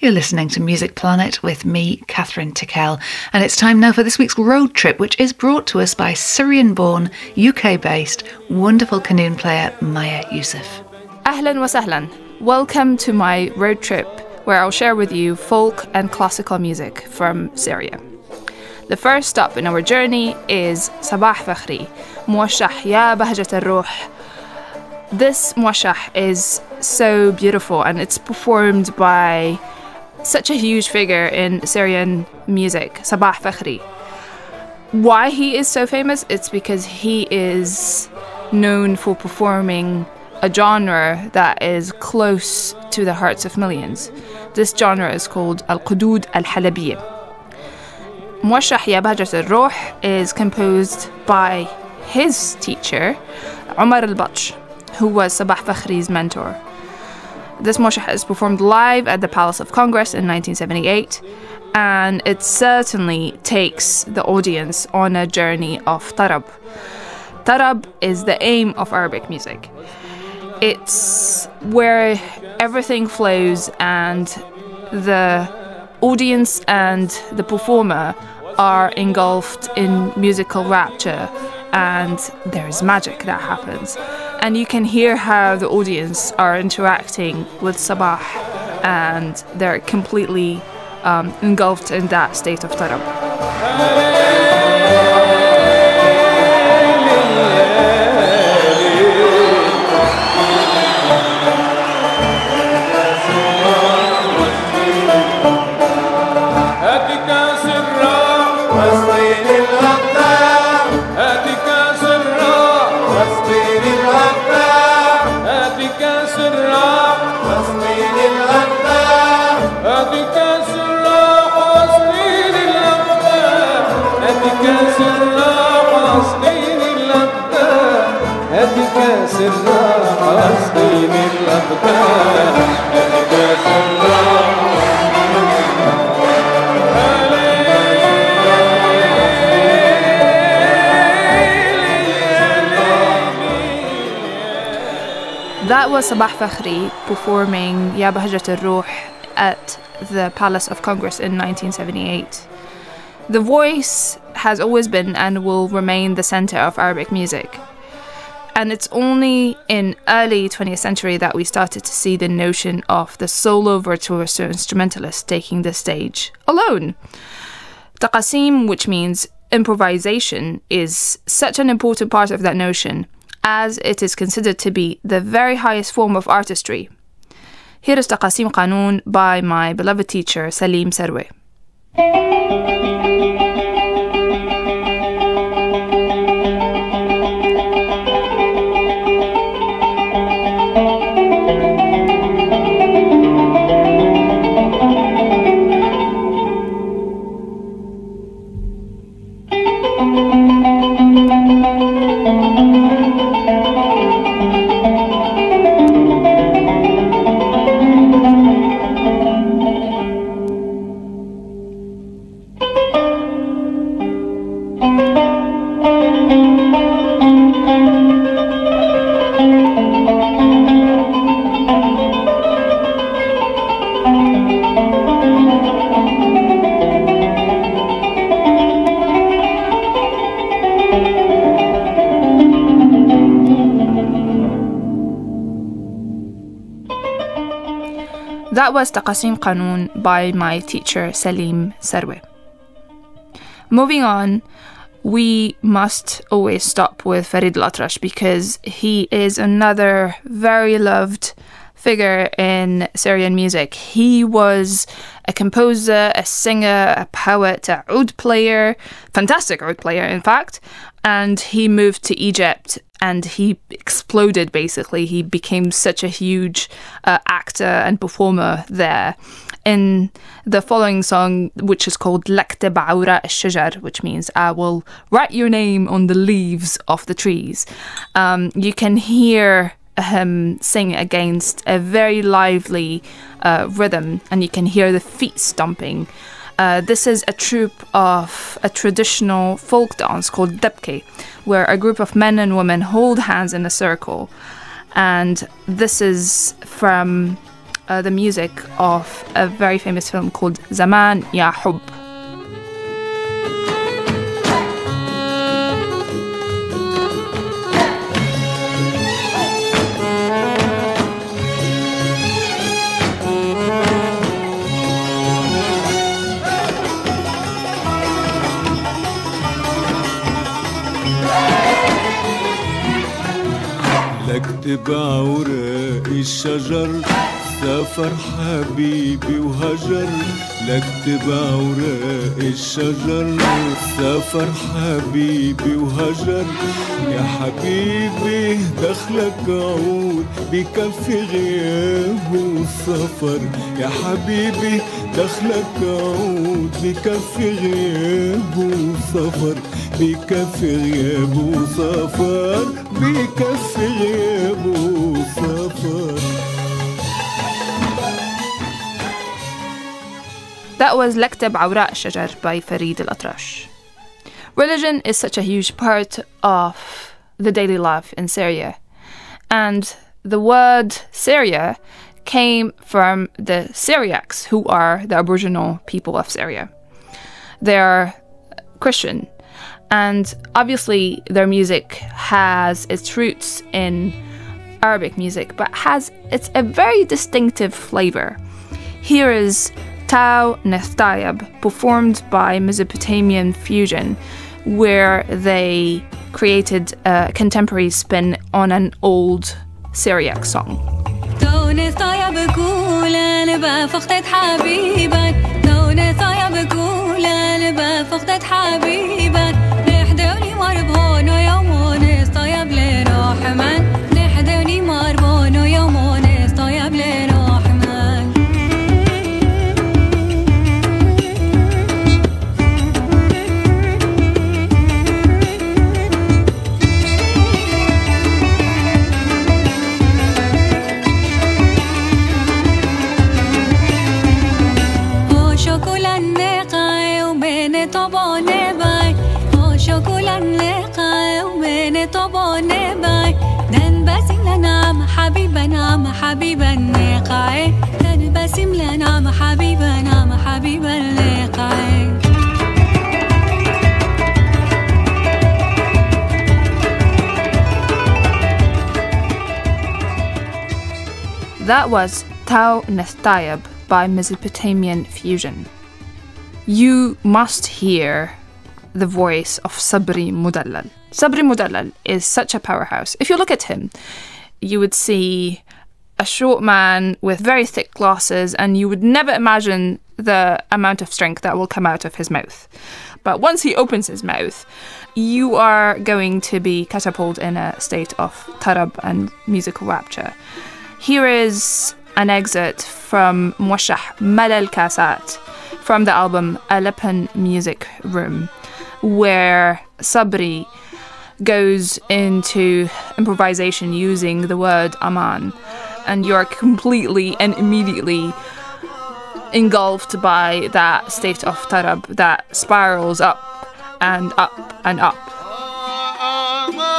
You're listening to Music Planet with me, Kathryn Tickell, and it's time now for this week's road trip, which is brought to us by Syrian born, UK based, wonderful qanun player Maya Youssef. Ahlan wa sahlan. Welcome to my road trip, where I'll share with you folk and classical music from Syria. The first stop in our journey is Sabah Fakhri, Mwashah Ya Bahjat al This Mwashah is so beautiful and it's performed by such a huge figure in Syrian music, Sabah Fakhri. Why he is so famous? It's because he is known for performing a genre that is close to the hearts of millions. This genre is called Al Qudud Al Halabiyya. Mwashah Ya Bahjat Al Ruh is composed by his teacher, Umar Al Batsh, who was Sabah Fakhri's mentor. This Mwashah is performed live at the Palace of Congress in 1978, and it certainly takes the audience on a journey of tarab. Tarab is the aim of Arabic music. It's where everything flows and the audience and the performer are engulfed in musical rapture and there's magic that happens. And you can hear how the audience are interacting with Sabah and they're completely um, engulfed in that state of tarab. That was Sabah Fakhri performing Ya Bahjat al-Ruh at the Palace of Congress in 1978. The voice has always been and will remain the center of Arabic music. And it's only in early 20th century that we started to see the notion of the solo virtuoso instrumentalist taking the stage alone. Taqasim, which means improvisation, is such an important part of that notion, as it is considered to be the very highest form of artistry. Here is Taqasim Qanun by my beloved teacher Salim Sarwe. That was Taqasim Qanun by my teacher Salim Sarwe. Moving on, we must always stop with Farid Al-Atrash because he is another very loved figure in Syrian music. He was a composer, a singer, a poet, a oud player, fantastic oud player, in fact. And he moved to Egypt and he exploded basically. He became such a huge uh, actor and performer there. In the following song, which is called Lakteb Aura Shajar, which means I will write your name on the leaves of the trees, um, you can hear him sing against a very lively uh, rhythm, and you can hear the feet stomping. Uh, this is a troupe of a traditional folk dance called Debke, where a group of men and women hold hands in a circle. And this is from uh, the music of a very famous film called Zaman Ya Hub. اكتب عوراق الشجر سافر حبيبي وهجر لك اوراق الشجر. سافر حبيبي وهجر يا حبيبي دخلك عود بكفي غياب وسفر. يا حبيبي دخلك عود بكفي غياب وسفر. بكفي غياب وسفر بكفي غياب وسفر. That was Lektab Awra' Shajar by Farid al Atrash. Religion is such a huge part of the daily life in Syria. And the word Syria came from the Syriacs, who are the Aboriginal people of Syria. They're Christian, and obviously their music has its roots in Arabic music, but has it's a very distinctive flavor. Here is Tau Nethtayab, performed by Mesopotamian Fusion, where they created a contemporary spin on an old Syriac song. That was Tau Nethtayab by Mesopotamian Fusion. You must hear the voice of Sabri Mudallal. Sabri Mudallal is such a powerhouse. If you look at him, you would see a short man with very thick glasses, and you would never imagine the amount of strength that will come out of his mouth. But once he opens his mouth, you are going to be catapulted in a state of tarab and musical rapture. Here is an excerpt from Mwashah Malal Kasat from the album Aleppan Music Room, where Sabri goes into improvisation using the word Aman, and you're completely and immediately engulfed by that state of tarab that spirals up and up and up. Ah, ah, ah,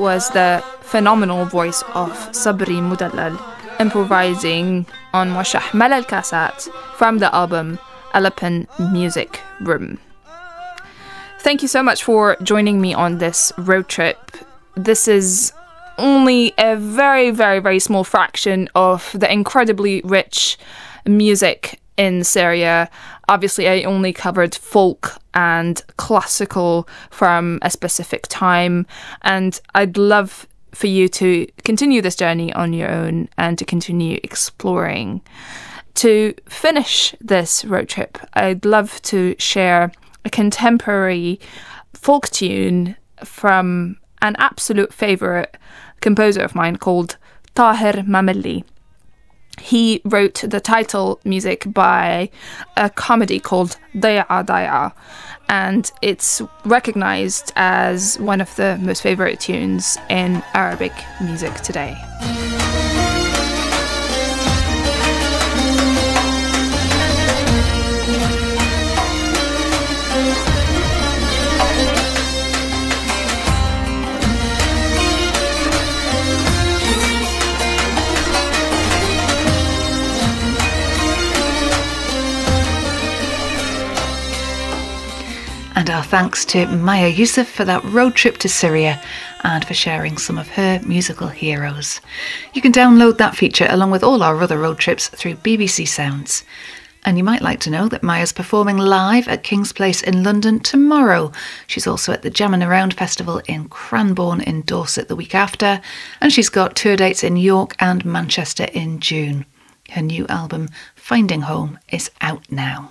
Was the phenomenal voice of Sabri Mudallal improvising on Washah Malal Kasat from the album Aleppan Music Room. Thank you so much for joining me on this road trip. This is only a very, very, very small fraction of the incredibly rich music in Syria. Obviously, I only covered folk and classical from a specific time, and I'd love for you to continue this journey on your own and to continue exploring. To finish this road trip, I'd love to share a contemporary folk tune from an absolute favourite composer of mine called Tahir Mameli. He wrote the title music by a comedy called Daya Daya, and it's recognized as one of the most favorite tunes in Arabic music today. Thanks to Maya Youssef for that road trip to Syria and for sharing some of her musical heroes. You can download that feature along with all our other road trips through BBC Sounds. And you might like to know that Maya's performing live at King's Place in London tomorrow. She's also at the Jammin' Around Festival in Cranborne in Dorset the week after, and she's got tour dates in York and Manchester in June. Her new album, Finding Home, is out now.